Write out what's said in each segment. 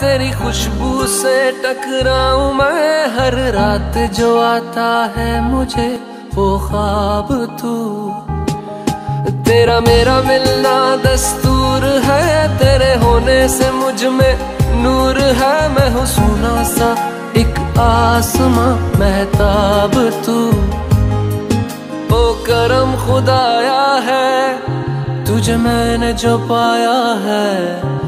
तेरी खुशबू से टकराऊं मैं हर रात जो आता है मुझे वो ख्वाब तू। तेरा मेरा मिलना दस्तूर है, तेरे होने से मुझमें नूर है। मैं हूँ सोना सा एक आसमां, महताब तू। ओ करम खुदाया है, तुझे मैंने जो पाया है।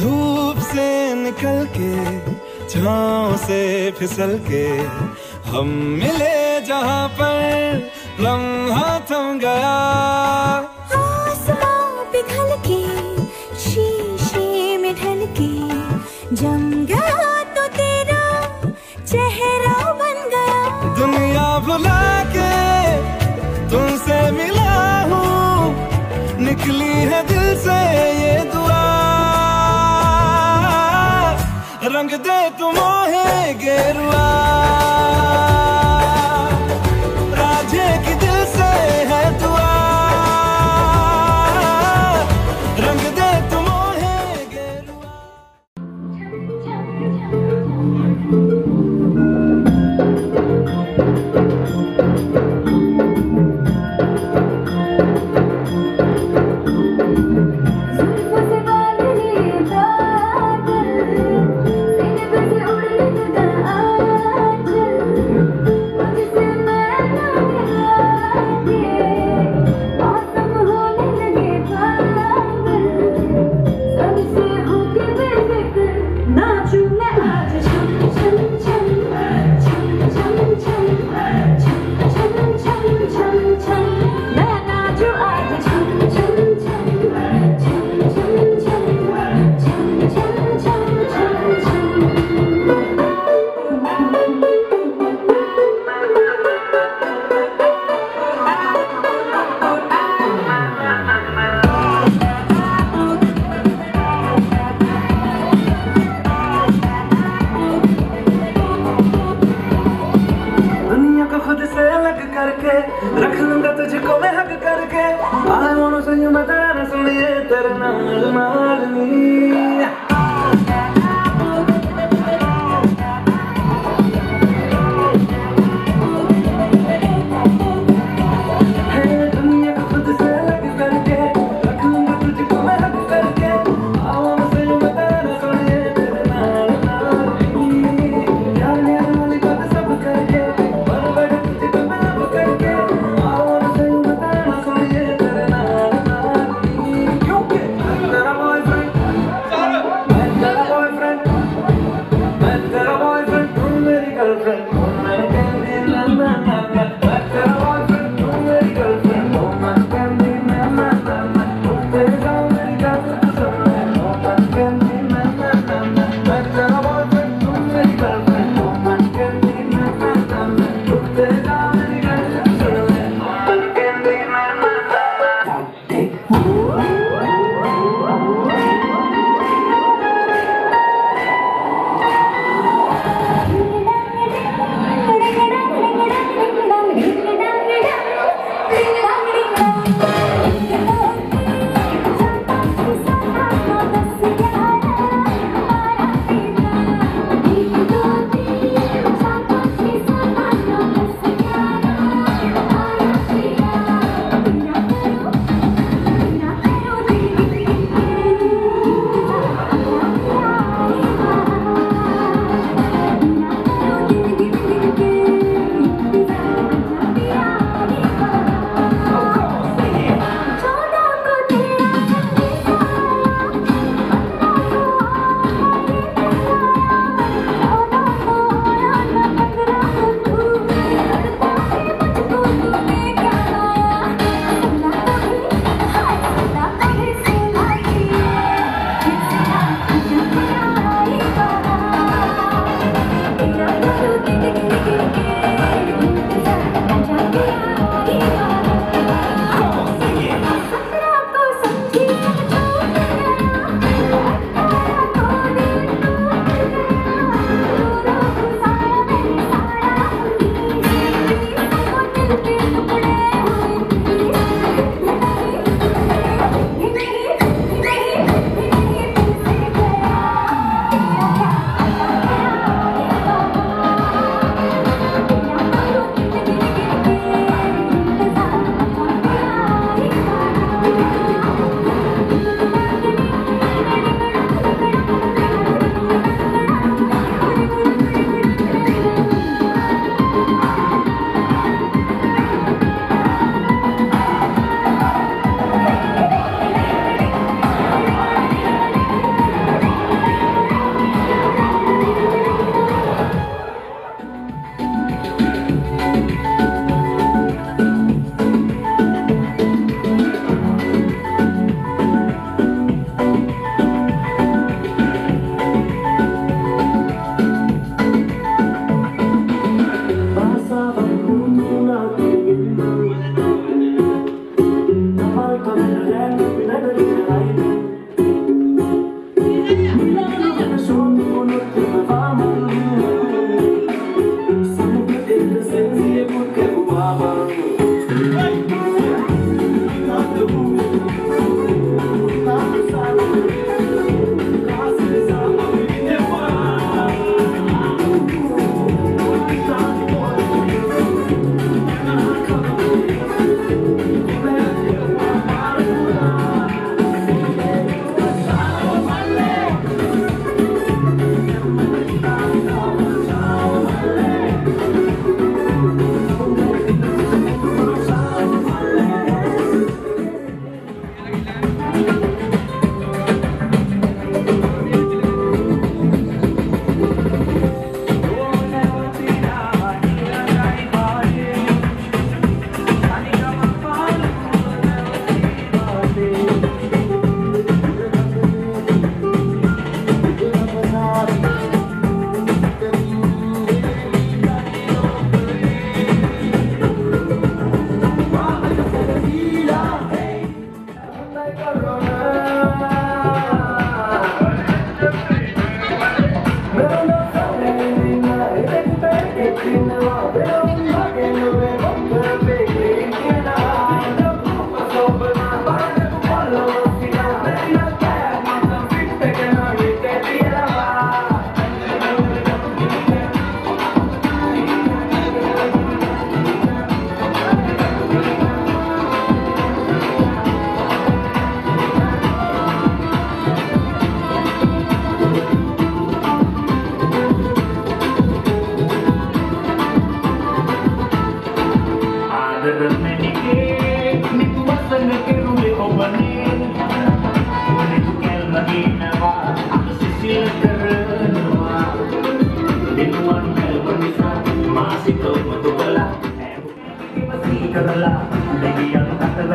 धूप से निकल के, छाँव से फिसल के, हम मिले जहाँ पर लम्हा थम गया। दे तुम गेरुआ।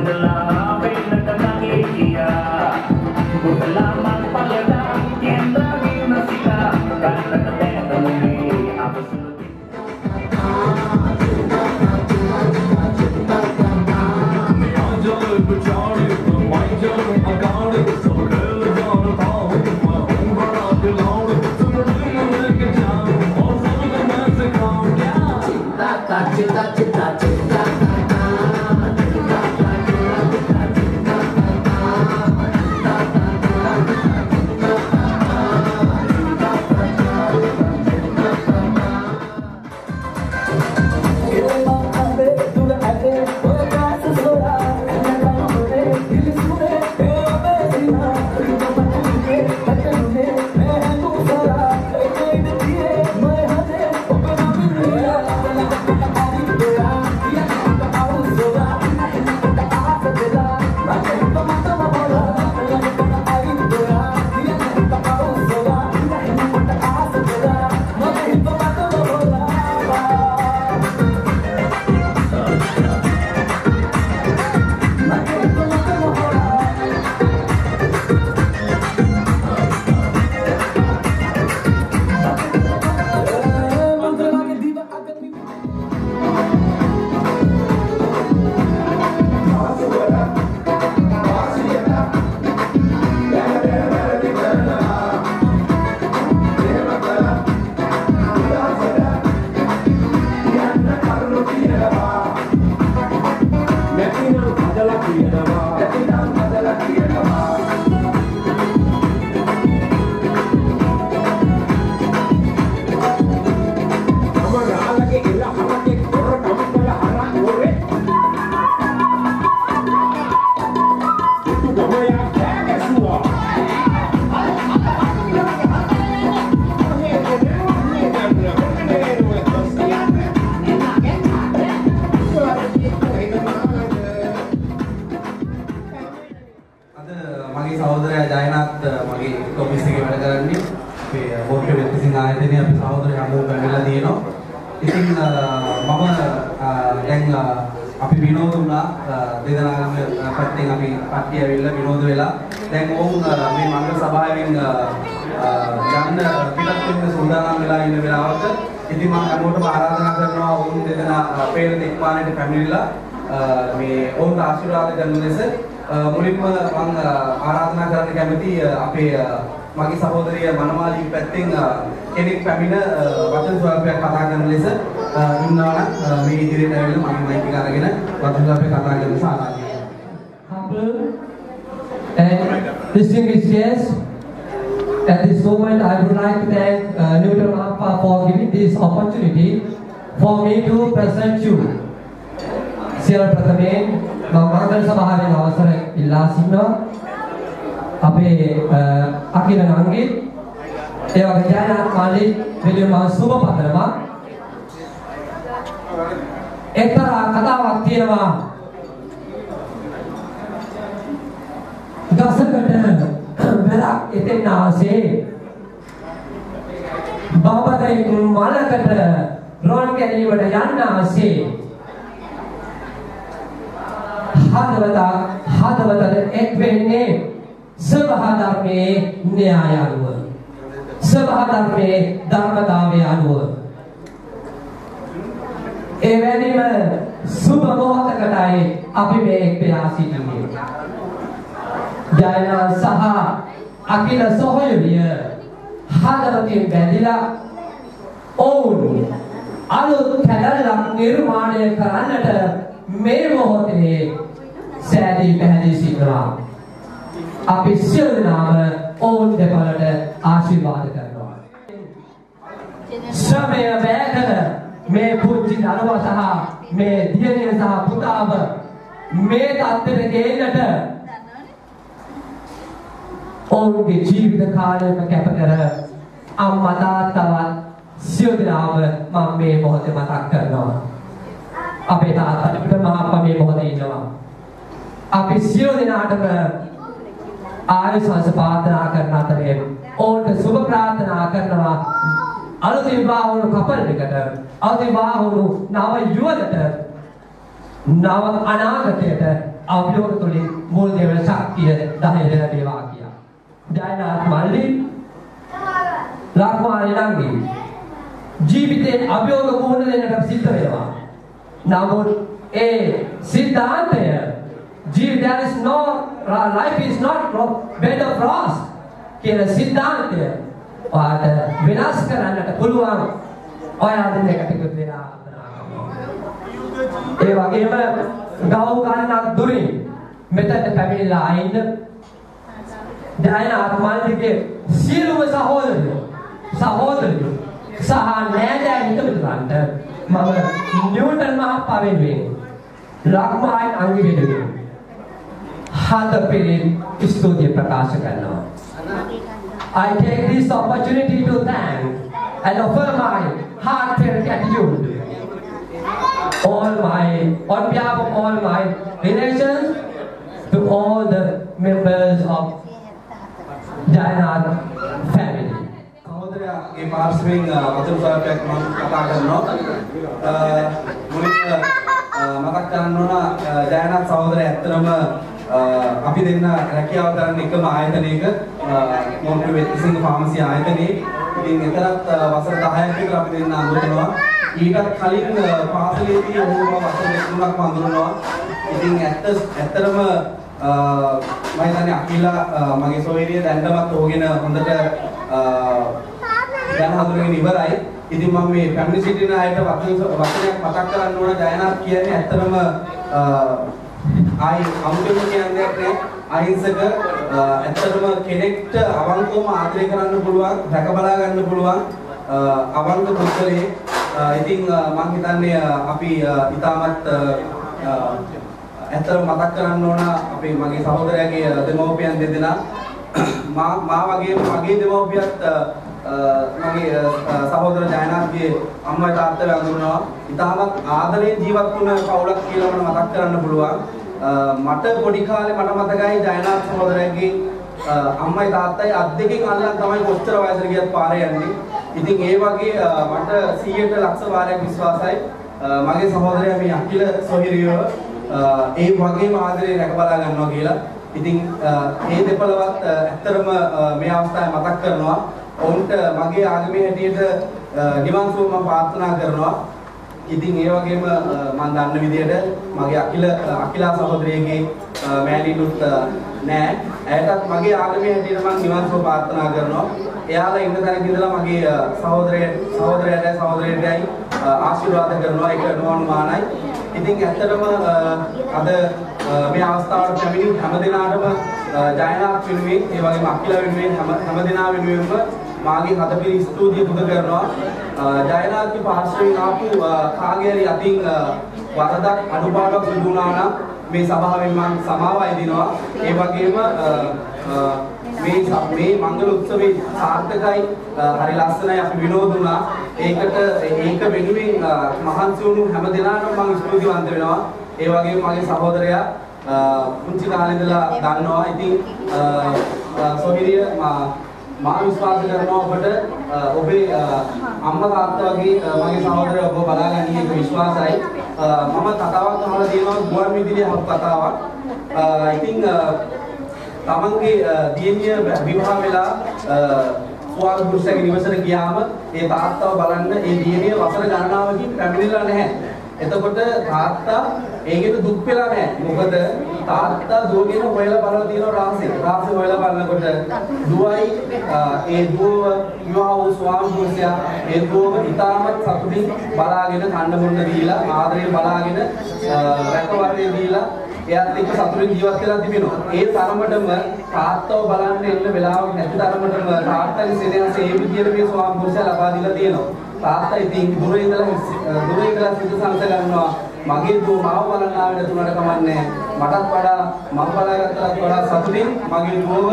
Mandela. අද ඉතින් මම දැන් අපි විනෝද වුණා. දෙදෙනාගම පැත්තෙන් අපි කට්ටිය ඇවිල්ලා විනෝද වෙලා. දැන් ඔවුන් මේ මංගල සභාවෙන් යන්න පිටත් වෙන්න සූදානම් වෙලා ඉන්න වෙලාවක ඉතින් මම හැමෝටම ආරාධනා කරනවා ඔවුන් දෙදෙනා අපේ නික්මානයට පැමිණිලා මේ ඔවුන්ට ආශිර්වාද කරන ලෙස මුලින්ම මම ආරාධනා කරන්න කැමති අපේ මගේ සහෝදරිය මනමාලි පැත්තෙන් කෙනෙක් පැමිණ වචන ස්වල්පයක් කතා කරන ලෙස ඉන්නවා නම් මේ ඉදිරියට ඇවිල්ලා මගේ මයික් එක අරගෙන වචන ස්වල්පයක් කතා කරන ලෙස ආරාධනා humble and distinguished guests. At this moment, I would like to thank uh, Newton Appa for giving this opportunity for me to present you. සියලු ප්‍රථමයෙන් මම මංගල සභාවෙන් අවසර ඉල්ලා සිටිනවා අපේ අකිල නංගි. ඒ වගේ ජයනාත් මාලි පිළිම සුබ පතරමා එක්තරා කතාවක් තියෙනවා. ගසකට වැරක් එතෙන් ආසේ. බබදෙක් මලකට රොන් ගැනීමට යන්න ආසේ. හදවත හදවතට එක් වෙන්නේ සබහා ධර්මයේ න්‍යාය අනුව. සබහා ධර්මයේ ධර්මතාවය අනුව. එවැනිම සුබ මොහොතකටයි අපි මේ එක් වෙලා සිටින්නේ. ජයනා සහ අකිල සොහොයුලිය හදවතින් බැඳිලා ඔවුන් අලුත් කැලලක් නිර්මාණය කරන්නට මේ මොහොතේ සෑදී පැහැදී සිටිනවා. අපි සියලු දෙනාම ඔවුන් දෙපළට ආශිර්වාද කරනවා. ශ්‍රමය වැය කළ මේ පුංචි දරුවා සහ මේ දියණිය සහ පුතාව මේ තත්ත්වයට ගේන්නට ඔවුන්ගේ ජීවිත කාලයම කැප කර අම්මා තාත්තවත් සියලු දෙනාම මම මේ මොහොතේ මතක් කරනවා. අපේ තාත්තට මහත්මයා මේ මොහොතේ ඉන්නවා. අපි සියලු දෙනාටම ආයුෂ ප්‍රාර්ථනා කරන අතරේ ඔවුන්ට සුබ ප්‍රාර්ථනා කරනවා. අලුතින් විවාහ වුණු කපල් එකට අලුතින් විවාහ වුණු නව යුවලට නව අනාගතයට අභියෝග තුළින් මුල් දෙවන ශක්තිය ධෛර්යය ලැබේවා කියලා. ජයනාත් මල්ලි ලක්මාරි නංගි ජීවිතේ අභියෝග මුහුණ දෙන්නට සිද්ධ වෙනවා. නමුත් ඒ සිද්ධාන්තය ජීවිත there is no life is not bed of rose කියන සිද්ධාන්තය ඔයාට විනාශ කරන්නට පුළුවන්. ඔයා දෙන්න එකට එකතු වෙලා ඒ වගේම ගව් ගන්නක් දුරින් මෙතන පැමිණිලා ආයින්ද ජයනාත් මල්ලිගේ සියලුම සහෝදරයෝ සහෝදරයෝ සහ නෑදෑ හිතමිතුරන්ට මම නිව්ටන් මහත්මයා වෙනුවෙන් ලක්මායන් අංගි වෙනුවෙන් හද පිළින් ස්තුතිය ප්‍රකාශ කරනවා I take this opportunity to thank and offer my heartfelt gratitude all my on behalf of all my relations to all the members of Jayannath family. සහෝදරයාගේ පාර්ශවයෙන් වචන සාපයක් මම කතා කරනවා. මුලින්ම මතක් කරන්න ඕන ජයනාත් සහෝදරයා ඇත්තටම අපි දෙන්න රැකියාව කරන එකම ආයතනයක මොන්ටු වෙත්සිංහ ෆාමසි ආයතනයේ. ඉතින් එතරම් වසර 10ක් විතර අපි දෙන්න අඳුරනවා. ඊටත් කලින් පාසලේදී ඔහුම වසර දෙකක් අඳුරනවා. ඉතින් ඇත්ත ඇත්තටම මම හිතන්නේ අකිලා මගේ සොයරිය දැන්නමත් ඕගෙන හොඳට දැන් හඳුනගෙන ඉවරයි. ඉතින් මම මේ ෆැමිලි සිටින අයට වචනයක් මතක් කරන්න ඕන ජයනාත් කියන්නේ ඇත්තටම ආයි අමුතුම කියන්නේ නැහැ අහිංසක ඇත්තටම කෙනෙක්ට අවංකවම ආදරය කරන්න පුළුවන් රැක බලා ගන්න පුළුවන් අවංක පුද්ගලයෙක් ඉතින් මම හිතන්නේ අපි ඊටමත් ඇත්තටම මතක් කරන්න ඕන අපේ මගේ සහෝදරයාගේ දෙමව්පියන් දෙදෙනා මා මා වගේම මගේ දෙමව්පියත් මගේ සහෝදර ජයනාත්ගේ අම්මා තාත්තලා අඳුරනවා. ඉතාමත් ආදරයෙන් ජීවත් වුණ පවුලක් කියලා මම මතක් කරන්න පුළුවන්. මට පොඩි කාලේ මට මතකයි ජයනාත් සහෝදරයාගේ අම්මයි තාත්තයි අත් දෙකෙන් අල්ලන් තමයි කොච්චර වයසට ගියත් පාරේ යන්නේ. ඉතින් ඒ වගේ මට 100ට ලක්ෂ වාරයක් විශ්වාසයි. මගේ සහෝදරයා මේ අකිල සොහිරියව ඒ වගේම ආදරේ රැක බලා ගන්නවා කියලා. ඉතින් මේ දෙපළවත් ඇත්තරම මේ අවස්ථාවේ මතක් කරනවා. ඔවුන්ට මගේ ආගමේ හැටියට නිවන් සුව මම ප්‍රාර්ථනා කරනවා. ඉතින් ඒ වගේම මම දන්න විදිහට මගේ අකිල අකිලා සහෝදරියගේ මෑණිනුත් නෑ. ඇයටත් මගේ ආගමේ හැටියට මම නිවන් සුව ප්‍රාර්ථනා කරනවා. එයාලා ඉන්න තැනක ඉඳලා මගේ සහෝදරය සහෝදරයටයි සහෝදරියටයි ආශිර්වාද කරනවා ඒක නොඅනුමානයි. ඉතින් ඇත්තටම අද මේ අවස්ථාවට පැමිණි හැම දිනාටම ජයනාත් වෙනුවෙන් ඒ වගේම අකිලා වෙනුවෙන් හැම හැම දිනා වෙනුවෙන්ම මාගේ හදපිරි ස්තුතිය පුද කරනවා. ජයනාත්ගේ පාර්ශ්වයෙන් ආපු කාගේ හරි අතින් වරදක් අඩුපාඩුවක් සිදු වුණා නම් මේ සභාවෙන් මම සමාවයි දෙනවා ඒ වගේම මේ මේ මංගල උත්සවේ සාර්ථකයි හරි ලස්සනයි අපි විනෝද වුණා. ඒකට ඒක වෙනුවෙන් මහන්සි වුණු හැම දිනාටම මම ස්තුතිවන්ත වෙනවා. ඒ වගේම මගේ සහෝදරයා පුංචි කාලේ ඉඳලා දන්නවා. ඉතින් සොහිරිය මා විශ්වාස කරනවා ඔබට ඔබේ අම්මා තාත්තා වගේ මගේ සහෝදරය ඔබ බලාගන්නේ ඒක විශ්වාසයි මම කතාවක් අහලා තියෙනවා ගුවන් විදුලියේ හප් කතාවක් ඉතින් තමන්ගේ දියණිය විවාහ වෙලා සුවාල් පුරුෂයාගේ නිවසට ගියාම ඒ තාත්තව බලන්න ඒ දියණිය වසර ගණනාවකින් පැමිණිලා නැහැ. එතකොට තාත්තා ඒකෙට දුක් වෙලා නැහැ. මොකද තාත්තා දුවගෙන හොයලා බලලා තියෙන රාසෙ. රාසෙ හොයලා බලනකොට දුවයි ඒ දුව විවාහ වූ ස්වාමි පුරුෂයා ඒ දුවව ඉතාමත් සතුටින් බලාගෙන කන්න බොන්න දීලා ආදරයෙන් බලාගෙන රැකවරණය දීලා එයාත් එක්ක සතුටින් ජීවත් වෙලා තිබෙනවා. ඒ තරමටම තාත්තව බලන්න එන්න වෙලාවක් නැති තරමටම තාත්තගේ සෙනෙහස ඒ විදියට මේ ස්වාමි පුරුෂයා ලබා දීලා තියෙනවා. තාත්තා ඉතින් දුර ඉඳලා දුර ඉඳලා සිත සංස ගන්නවා. මගේ දුව මාව බලන්න ආවෙ තුනට කමන්නේ. මටත් වඩා මම බලාගත්තට වඩා සතුටින් මගේ දුවව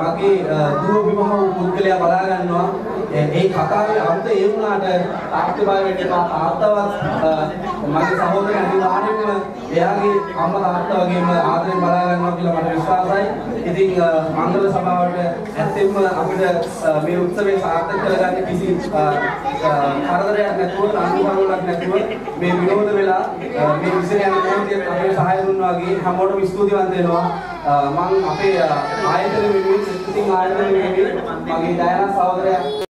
මගේ දුව විවාහ වූ පුද්ගලයා බලා ගන්නවා. ඒ කතාවේ අර්ථය ඒ වුණාට තාත්තේ බය වෙන්න එපා. තාත්තවත් මගේ සහෝදරයා අනිවාර්යයෙන්ම වගේම එයාගේ අම්මා තාත්තා වගේම ආදරෙන් බලා ගන්නවා කියලා මට විශ්වාසයි. ඉතින් මංගල සභාවට ඇත්තෙන්ම අපිට මේ උත්සවය සාර්ථක කරගන්න කිසි කරදරයක් නැතුව අනුභවයක් නැතුව මේ විනෝද වෙලා මේ විසිර යන මොහොතේ අපේ සහාය දුන්නා වගේ හැමෝටම ස්තුතිවන්ත වෙනවා. මම අපේ ආයතන වෙනුවෙන් ඉතින් ආයතන වෙනුවෙන් මගේ දයනා සහෝදරයා